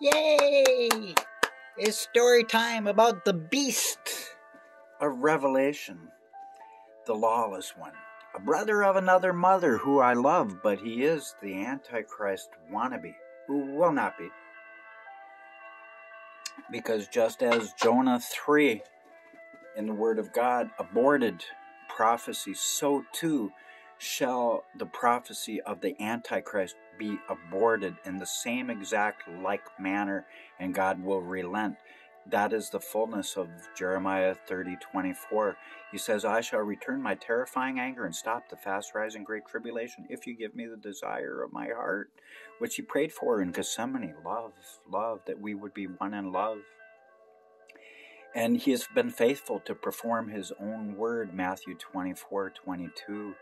Yay! It's story time about the beast of Revelation, the lawless one. A brother of another mother who I love, but he is the Antichrist wannabe, who will not be. Because just as Jonah 3 in the Word of God aborted prophecy, so too shall the prophecy of the Antichrist be aborted in the same exact like manner, and God will relent. That is the fullness of Jeremiah 30 24. He says, I shall return my terrifying anger and stop the fast rising great tribulation if you give me the desire of my heart, which he prayed for in Gethsemane. Love, love, that we would be one in love. And he has been faithful to perform his own word, Matthew 24 22.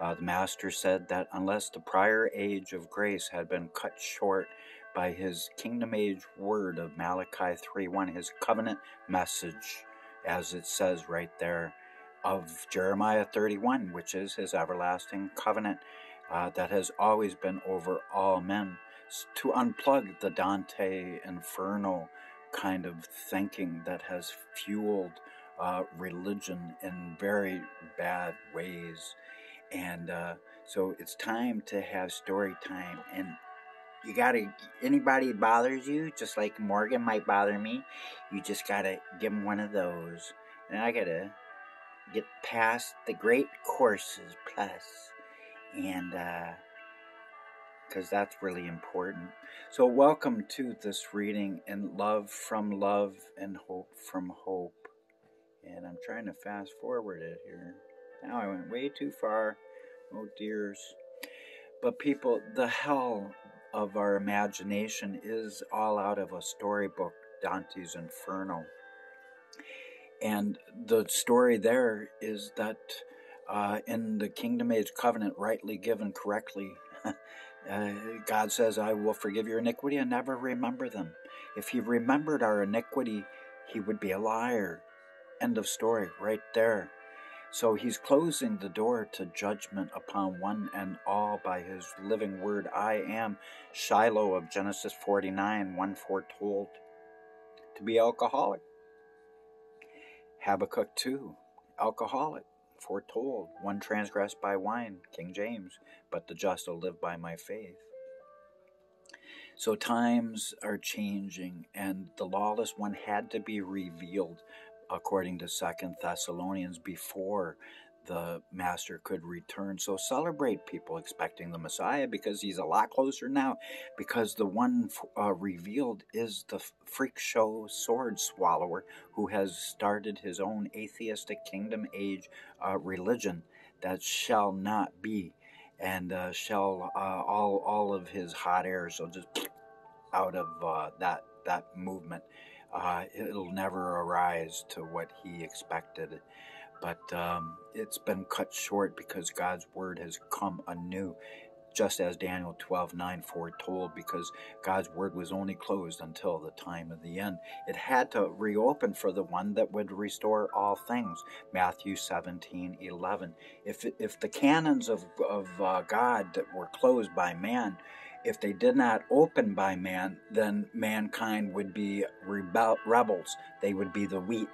Uh, the Master said that unless the prior age of grace had been cut short by his kingdom age word of Malachi three 3:1, his covenant message, as it says right there, of Jeremiah 31, which is his everlasting covenant uh, that has always been over all men, to unplug the Dante Inferno kind of thinking that has fueled uh, religion in very bad ways and uh, so it's time to have story time. And you gotta, anybody bothers you, just like Morgan might bother me, you just gotta give them one of those. And I gotta get past the great courses plus. And, because uh, that's really important. So, welcome to this reading and Love from Love and Hope from Hope. And I'm trying to fast forward it here. Now I went way too far. Oh, dears. But, people, the hell of our imagination is all out of a storybook, Dante's Inferno. And the story there is that uh, in the Kingdom Age covenant, rightly given correctly, uh, God says, I will forgive your iniquity and never remember them. If he remembered our iniquity, he would be a liar. End of story, right there. So he's closing the door to judgment upon one and all by his living word. I am Shiloh of Genesis 49, one foretold to be alcoholic. Habakkuk 2, alcoholic, foretold, one transgressed by wine, King James, but the just will live by my faith. So times are changing, and the lawless one had to be revealed according to Second Thessalonians, before the master could return. So celebrate people expecting the Messiah because he's a lot closer now. Because the one uh, revealed is the freak show sword swallower who has started his own atheistic kingdom age uh, religion that shall not be, and uh, shall uh, all all of his hot air so just out of uh, that that movement uh, it'll never arise to what he expected. But um, it's been cut short because God's word has come anew, just as Daniel 12 9 foretold, because God's word was only closed until the time of the end. It had to reopen for the one that would restore all things. Matthew 17 11. If, if the canons of, of uh, God that were closed by man, if they did not open by man, then mankind would be rebel- rebels. They would be the wheat,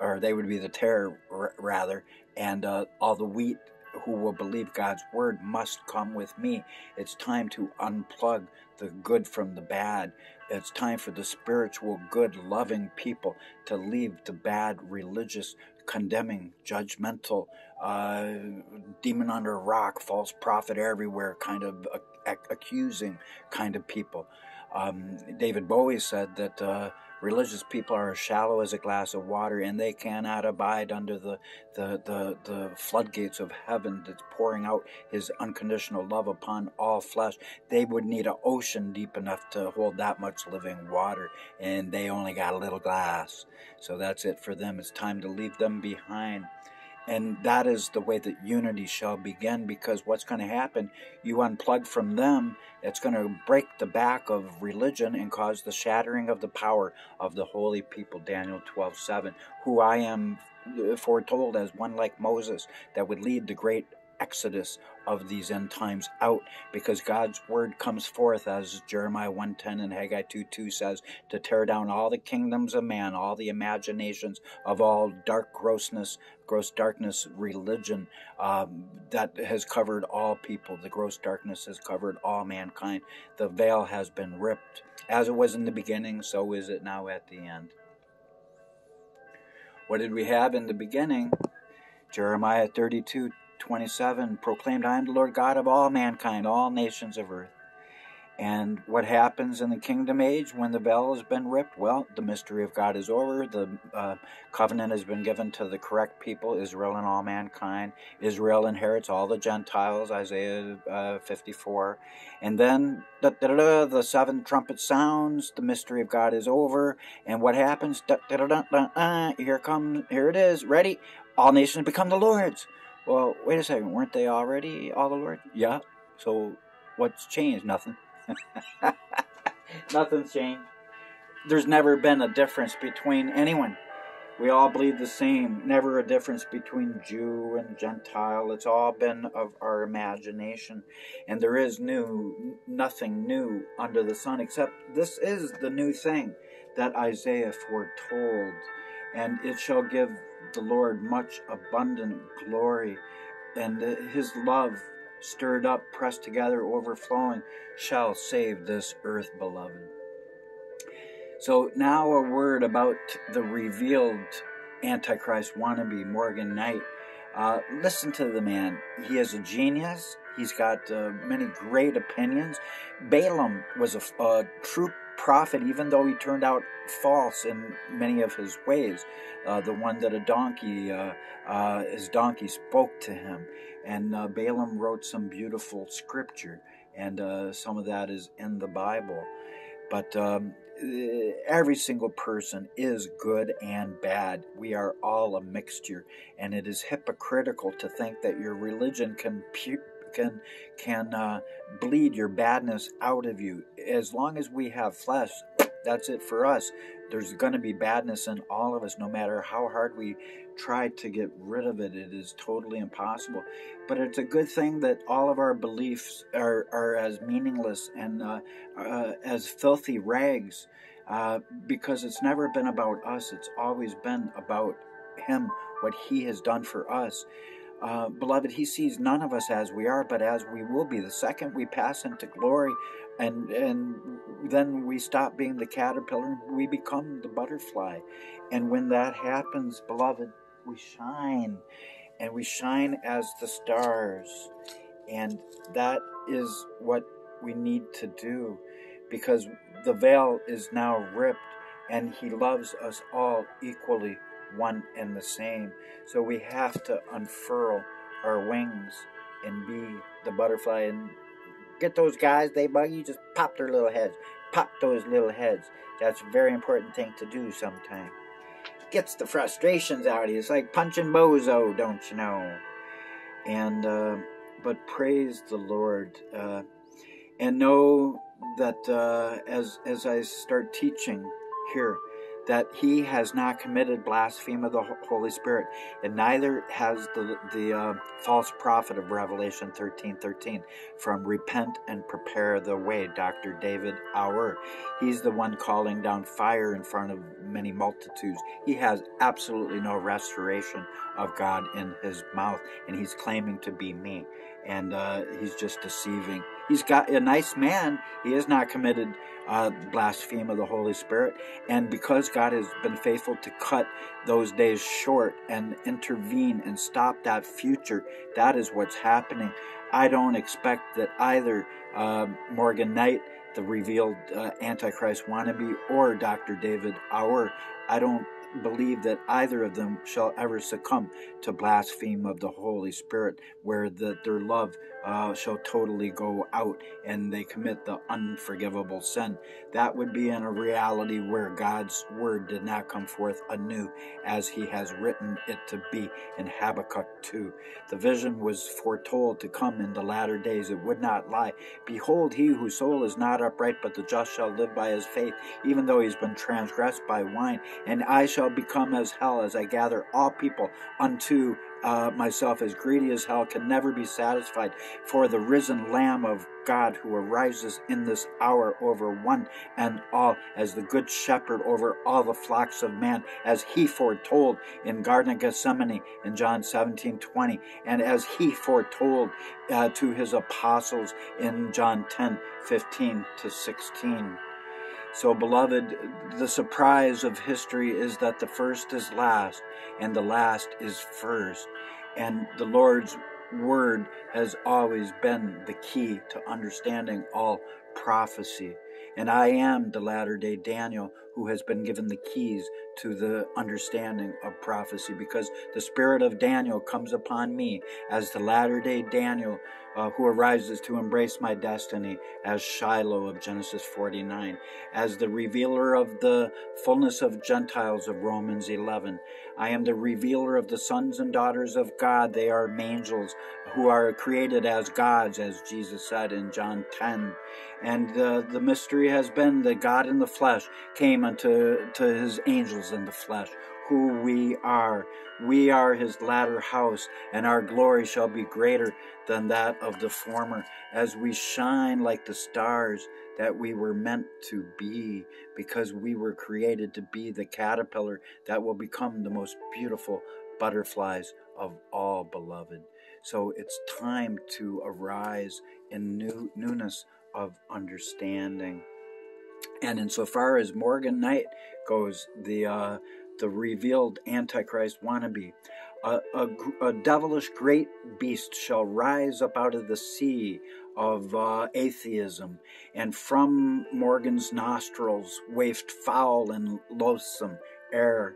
or they would be the tare, r- rather, and uh, all the wheat who will believe God's word must come with me. It's time to unplug the good from the bad. It's time for the spiritual, good, loving people to leave the bad, religious, condemning, judgmental, uh, demon under a rock, false prophet everywhere kind of accusing kind of people. Um, David Bowie said that uh, religious people are as shallow as a glass of water and they cannot abide under the, the, the, the floodgates of heaven that's pouring out his unconditional love upon all flesh. They would need an ocean deep enough to hold that much living water, and they only got a little glass. So that's it for them. It's time to leave them behind. And that is the way that unity shall begin because what's going to happen, you unplug from them, it's going to break the back of religion and cause the shattering of the power of the holy people, Daniel 12 7, who I am uh, foretold as one like Moses that would lead the great exodus of these end times out because God's word comes forth as Jeremiah 1:10 and Haggai 2:2 says to tear down all the kingdoms of man, all the imaginations of all dark grossness, gross darkness religion um, that has covered all people. The gross darkness has covered all mankind. The veil has been ripped. As it was in the beginning, so is it now at the end. What did we have in the beginning? Jeremiah 32 27 proclaimed, I am the Lord God of all mankind, all nations of earth. And what happens in the kingdom age when the veil has been ripped? Well, the mystery of God is over. The uh, covenant has been given to the correct people, Israel and all mankind. Israel inherits all the Gentiles, Isaiah uh, 54. And then da, da, da, the seven trumpet sounds. The mystery of God is over. And what happens? Uh, here comes. Here it is. Ready? All nations become the Lord's. Well, wait a second. Weren't they already all the Lord? Yeah. So what's changed? Nothing. Nothing's changed. There's never been a difference between anyone. We all believe the same. Never a difference between Jew and Gentile. It's all been of our imagination. And there is new, nothing new under the sun, except this is the new thing that Isaiah foretold. And it shall give the Lord much abundant glory, and his love, stirred up, pressed together, overflowing, shall save this earth, beloved. So, now a word about the revealed Antichrist wannabe, Morgan Knight. Uh, listen to the man. He is a genius. He's got uh, many great opinions. Balaam was a, a true prophet, even though he turned out false in many of his ways. Uh, the one that a donkey, uh, uh, his donkey spoke to him. And uh, Balaam wrote some beautiful scripture, and uh, some of that is in the Bible. But um, every single person is good and bad. We are all a mixture, and it is hypocritical to think that your religion can pu- can can uh, bleed your badness out of you. As long as we have flesh, that's it for us. There's going to be badness in all of us, no matter how hard we try to get rid of it. It is totally impossible. But it's a good thing that all of our beliefs are, are as meaningless and uh, uh, as filthy rags uh, because it's never been about us. It's always been about Him, what He has done for us. Uh, beloved, he sees none of us as we are, but as we will be. The second we pass into glory, and and then we stop being the caterpillar, we become the butterfly. And when that happens, beloved, we shine, and we shine as the stars, and that is what we need to do, because the veil is now ripped, and He loves us all equally one and the same. So we have to unfurl our wings and be the butterfly and get those guys, they bug you, just pop their little heads. Pop those little heads. That's a very important thing to do sometime. Gets the frustrations out of you. It's like punching bozo, don't you know? And, uh, but praise the Lord. Uh, and know that uh, as, as I start teaching here, that he has not committed blasphemy of the Holy Spirit, and neither has the the uh, false prophet of Revelation thirteen thirteen. From repent and prepare the way, Doctor David Owuor. He's the one calling down fire in front of many multitudes. He has absolutely no restoration of God in his mouth, and he's claiming to be me, and uh, he's just deceiving. He's got a nice man. He has not committed uh, blaspheme of the Holy Spirit. And because God has been faithful to cut those days short and intervene and stop that future, that is what's happening. I don't expect that either uh, Morgan Knight, the revealed uh, Antichrist wannabe, or Dr. David Owuor, I don't believe that either of them shall ever succumb to blaspheme of the Holy Spirit, where the, their love uh, shall totally go out and they commit the unforgivable sin. That would be in a reality where God's word did not come forth anew as he has written it to be in Habakkuk 2. The vision was foretold to come in the latter days. It would not lie. Behold, he whose soul is not upright, but the just shall live by his faith, even though he's been transgressed by wine. And I shall become as hell as I gather all people unto uh, myself as greedy as hell, can never be satisfied. For the risen Lamb of God who arises in this hour over one and all as the good shepherd over all the flocks of man, as he foretold in Garden of Gethsemane in John 17 20, and as he foretold uh, to his apostles in John 10 15 to 16. So, beloved, the surprise of history is that the first is last and the last is first. And the Lord's word has always been the key to understanding all prophecy. And I am the latter day Daniel who has been given the keys to the understanding of prophecy because the spirit of Daniel comes upon me as the latter day Daniel uh, who arises to embrace my destiny as Shiloh of Genesis 49, as the revealer of the fullness of Gentiles of Romans 11. I am the revealer of the sons and daughters of God. They are angels who are created as gods, as Jesus said in John 10. And the mystery has been that God in the flesh came unto to his angels in the flesh, who we are. We are his latter house, and our glory shall be greater than that of the former, as we shine like the stars that we were meant to be, because we were created to be the caterpillar that will become the most beautiful butterflies of all, beloved. So it's time to arise in new, newness of understanding. And insofar as Morgan Knight goes, the uh, the revealed Antichrist wannabe, a, a, a, devilish great beast shall rise up out of the sea of uh, atheism, and from Morgan's nostrils waft foul and loathsome air,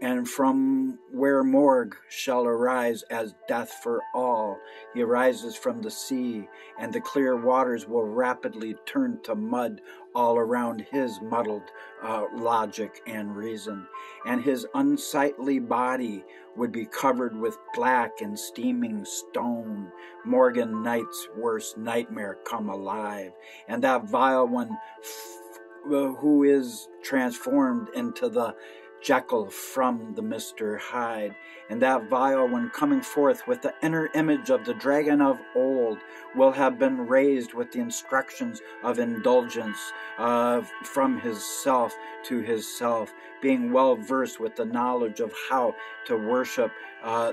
and from where Morg shall arise as death for all. He arises from the sea, and the clear waters will rapidly turn to mud all around his muddled uh, logic and reason. And his unsightly body would be covered with black and steaming stone. Morgan Knight's worst nightmare come alive. And that vile one f- who is transformed into the Jekyll from the Mr. Hyde, and that vile one coming forth with the inner image of the dragon of old will have been raised with the instructions of indulgence uh, from his self to his self, being well versed with the knowledge of how to worship uh,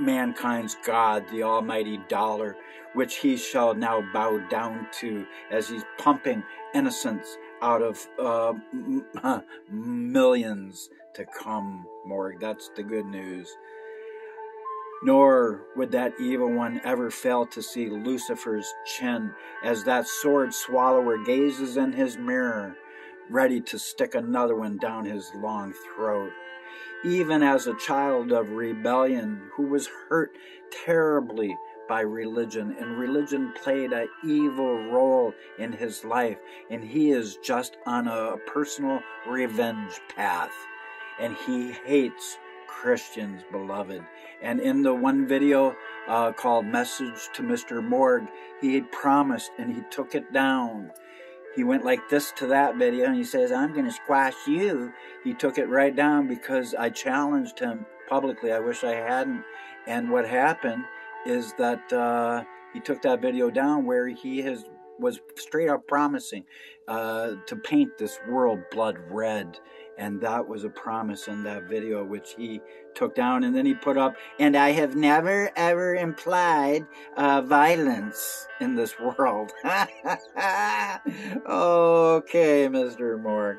mankind's God, the almighty dollar, which he shall now bow down to as he's pumping innocence out of uh, millions to come, Morg. That's the good news. Nor would that evil one ever fail to see Lucifer's chin as that sword swallower gazes in his mirror, ready to stick another one down his long throat. Even as a child of rebellion who was hurt terribly by religion, and religion played an evil role in his life, and he is just on a personal revenge path, and he hates Christians, beloved. And in the one video uh, called Message to Mr. Morg, he had promised and he took it down. He went like this to that video and he says, I'm going to squash you. He took it right down because I challenged him publicly. I wish I hadn't. And what happened is that uh, he took that video down where he has was straight up promising uh, to paint this world blood red. And that was a promise in that video which he took down. And then he put up and i have never ever implied uh, violence in this world. Okay mr morg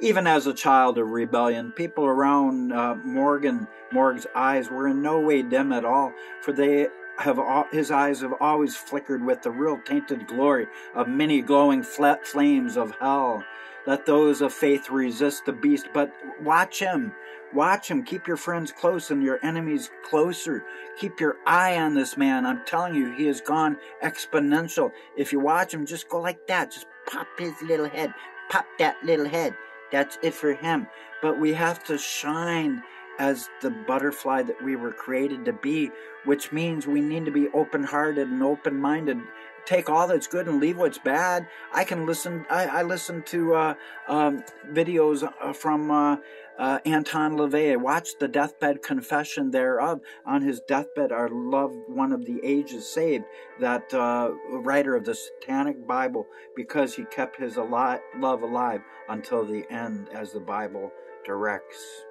even as a child of rebellion people around uh, morgan morg's eyes were in no way dim at all for they have his eyes have always flickered with the real tainted glory of many glowing flat flames of hell. Let those of faith resist the beast, but watch him. Watch him. Keep your friends close and your enemies closer. Keep your eye on this man. I'm telling you, he has gone exponential. If you watch him, just go like that. Just pop his little head. Pop that little head. That's it for him. But we have to shine as the butterfly that we were created to be, which means we need to be open hearted and open minded take all that's good and leave what's bad. I can listen. I, I listen to uh, um, videos uh, from uh, uh, Anton LaVey. I watched the deathbed confession thereof. On his deathbed, our loved one of the ages saved, that uh, writer of the Satanic Bible, because he kept his alive, love alive until the end, as the Bible directs.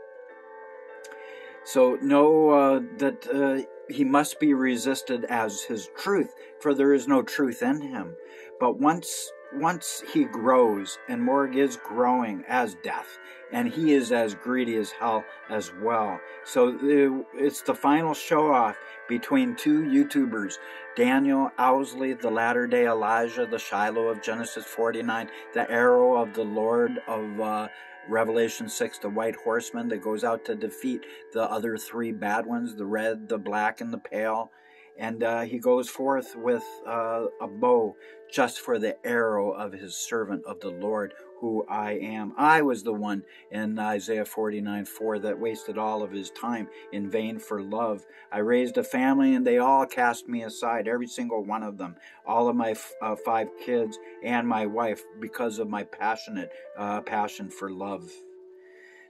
So know uh, that uh, he must be resisted as his truth, for there is no truth in him. But once once he grows, and Morg is growing as death, and he is as greedy as hell as well. So it's the final show off between two YouTubers, Daniel Owsley, the latter day Elijah, the Shiloh of Genesis 49, the arrow of the Lord of uh, Revelation 6, the white horseman that goes out to defeat the other three bad ones the red, the black, and the pale. And uh, he goes forth with uh, a bow just for the arrow of his servant of the Lord, who I am. I was the one in Isaiah 49 4 that wasted all of his time in vain for love. I raised a family and they all cast me aside, every single one of them, all of my f- uh, five kids and my wife, because of my passionate uh, passion for love.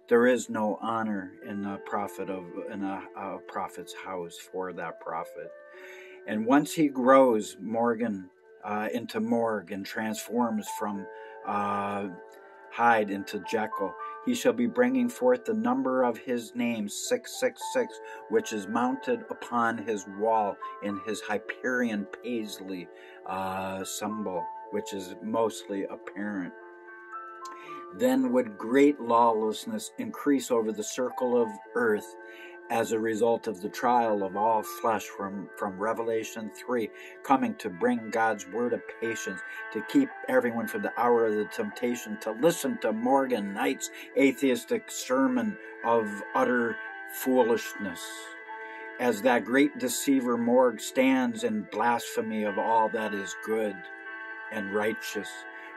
There is no honor in a prophet of in a, a prophet's house for that prophet. And once he grows, Morgan uh, into Morg and transforms from uh, Hyde into Jekyll. He shall be bringing forth the number of his name, 666, which is mounted upon his wall in his Hyperion Paisley uh, symbol, which is mostly apparent. Then would great lawlessness increase over the circle of earth as a result of the trial of all flesh from, from Revelation 3, coming to bring God's word of patience, to keep everyone from the hour of the temptation, to listen to Morgan Knight's atheistic sermon of utter foolishness. As that great deceiver Morg stands in blasphemy of all that is good and righteous.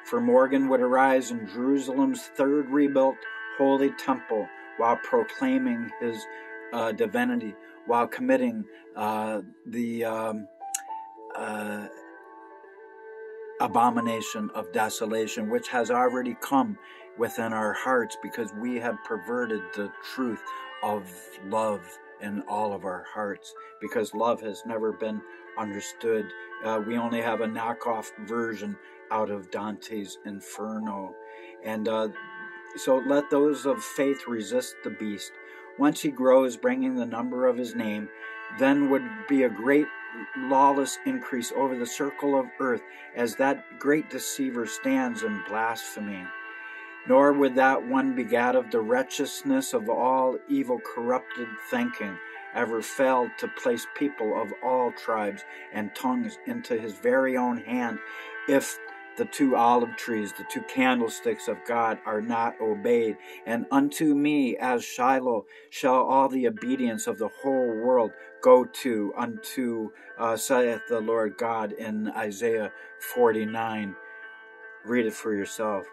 For Morgan would arise in Jerusalem's third rebuilt holy temple while proclaiming his uh, divinity while committing uh, the um, uh, abomination of desolation, which has already come within our hearts because we have perverted the truth of love in all of our hearts because love has never been understood. Uh, we only have a knockoff version out of Dante's Inferno. And uh, so let those of faith resist the beast once he grows, bringing the number of his name, then would be a great lawless increase over the circle of earth as that great deceiver stands in blasphemy. Nor would that one begat of the wretchedness of all evil corrupted thinking ever fail to place people of all tribes and tongues into his very own hand if the two olive trees, the two candlesticks of God, are not obeyed. And unto me, as Shiloh, shall all the obedience of the whole world go to, unto, uh, saith the Lord God in Isaiah 49. Read it for yourself.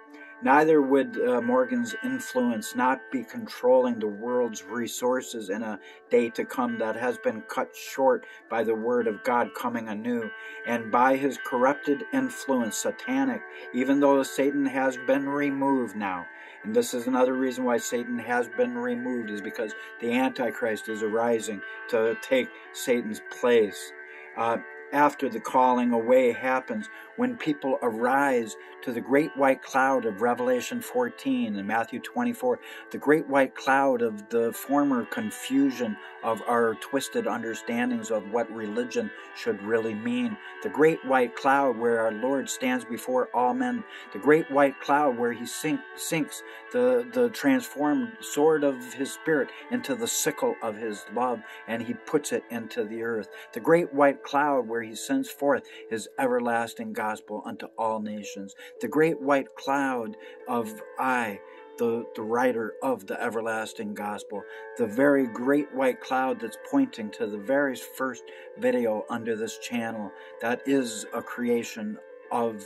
Neither would uh, Morgan's influence not be controlling the world's resources in a day to come that has been cut short by the word of God coming anew, and by his corrupted influence, satanic, even though Satan has been removed now. And this is another reason why Satan has been removed, is because the Antichrist is arising to take Satan's place. Uh, after the calling away happens, when people arise to the great white cloud of Revelation 14 and Matthew 24, the great white cloud of the former confusion of our twisted understandings of what religion should really mean, the great white cloud where our Lord stands before all men, the great white cloud where he sink, sinks the, the transformed sword of his spirit into the sickle of his love and he puts it into the earth, the great white cloud where he sends forth his everlasting God gospel unto all nations. The great white cloud of I, the, the writer of the everlasting gospel, the very great white cloud that's pointing to the very first video under this channel that is a creation of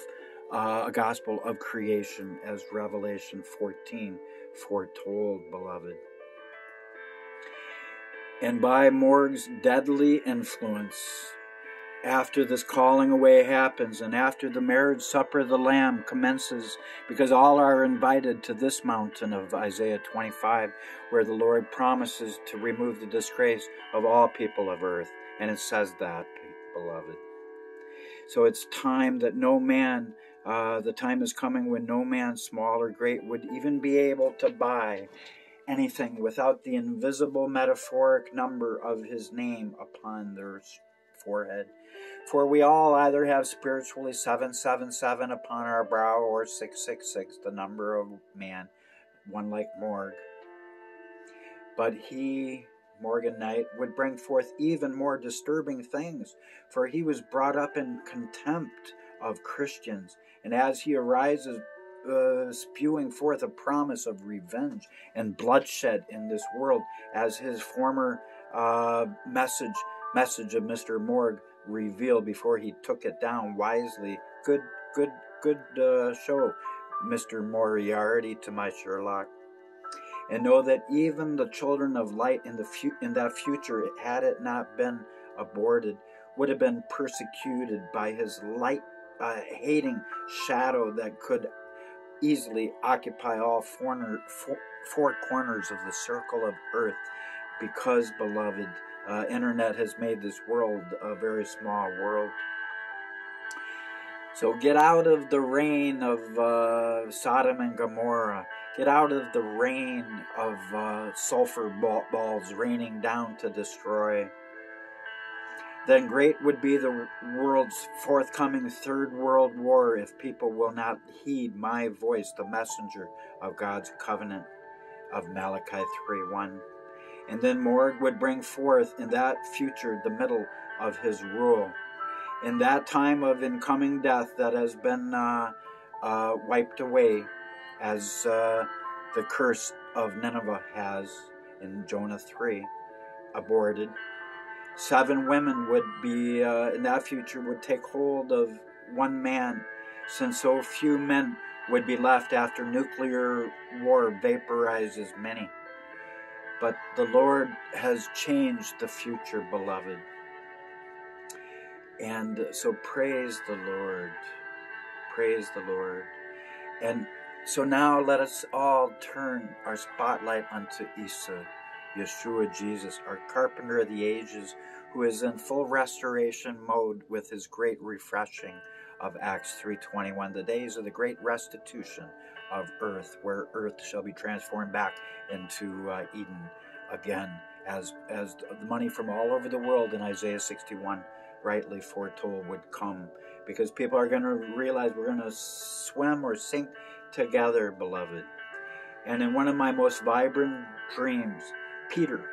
uh, a gospel of creation as Revelation 14 foretold, beloved. And by Morg's deadly influence, after this calling away happens and after the marriage supper of the Lamb commences, because all are invited to this mountain of Isaiah 25, where the Lord promises to remove the disgrace of all people of earth. And it says that, beloved. So it's time that no man, uh, the time is coming when no man, small or great, would even be able to buy anything without the invisible metaphoric number of his name upon their forehead. For we all either have spiritually 777 upon our brow or 666, the number of man, one like Morg. But he, Morgan Knight, would bring forth even more disturbing things, for he was brought up in contempt of Christians, and as he arises, uh, spewing forth a promise of revenge and bloodshed in this world, as his former uh, message message of Mr. Morg revealed before he took it down wisely. Good, good, good uh, show, Mr. Moriarty, to my Sherlock. And know that even the children of light in the fu- in that future, had it not been aborted, would have been persecuted by his light uh, hating shadow that could easily occupy all four, four corners of the circle of earth because, beloved, uh, internet has made this world a very small world. So get out of the reign of uh, Sodom and Gomorrah. Get out of the rain of uh, sulfur balls raining down to destroy. Then great would be the world's forthcoming third world war if people will not heed my voice, the messenger of God's covenant of Malachi 3 1 and then Morg would bring forth in that future the middle of his rule. In that time of incoming death that has been uh, uh, wiped away, as uh, the curse of Nineveh has in Jonah 3, aborted. Seven women would be, uh, in that future, would take hold of one man, since so few men would be left after nuclear war vaporizes many. But the Lord has changed the future, beloved. And so praise the Lord. Praise the Lord. And so now let us all turn our spotlight unto Isa, Yeshua Jesus, our carpenter of the ages, who is in full restoration mode with his great refreshing of Acts 3:21, the days of the great restitution of earth, where earth shall be transformed back into uh, Eden again, as as the money from all over the world in Isaiah 61 rightly foretold would come, because people are going to realize we're going to swim or sink together, beloved. And in one of my most vibrant dreams, Peter,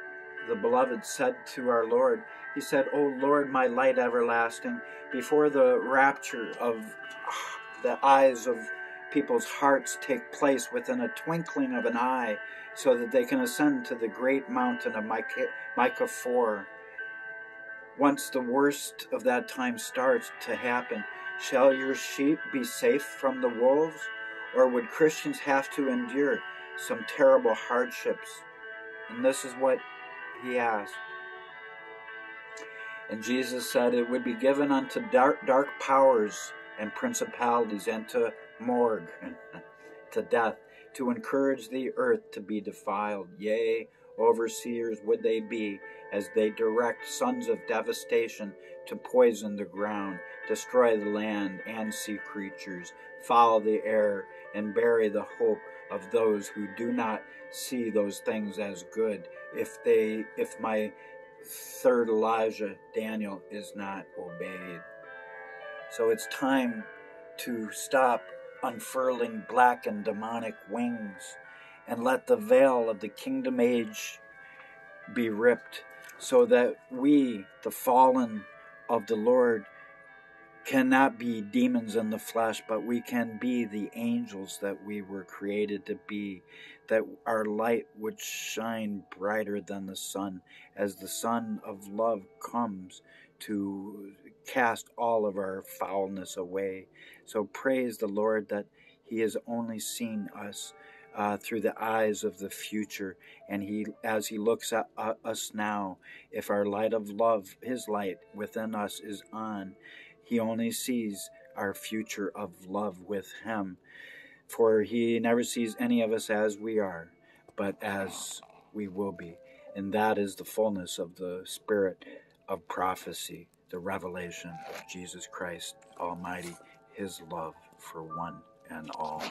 the beloved, said to our Lord, He said, "O Lord, my light everlasting, before the rapture of the eyes of people's hearts take place within a twinkling of an eye so that they can ascend to the great mountain of Micah, Micah 4. Once the worst of that time starts to happen, shall your sheep be safe from the wolves? Or would Christians have to endure some terrible hardships? And this is what he asked. And Jesus said, It would be given unto dark, dark powers and principalities and to Morg, to death, to encourage the earth to be defiled. Yea, overseers would they be, as they direct sons of devastation to poison the ground, destroy the land and sea creatures, foul the air, and bury the hope of those who do not see those things as good. If they, if my third Elijah, Daniel, is not obeyed. So it's time to stop unfurling black and demonic wings, and let the veil of the kingdom age be ripped, so that we, the fallen of the Lord, cannot be demons in the flesh, but we can be the angels that we were created to be, that our light would shine brighter than the sun. As the sun of love comes to cast all of our foulness away. So praise the Lord that He has only seen us uh, through the eyes of the future. And he, as he looks at uh, us now, if our light of love, his light within us is on, he only sees our future of love with him. For he never sees any of us as we are, but as we will be. And that is the fullness of the spirit of prophecy, the revelation of Jesus Christ Almighty, his love for one and all.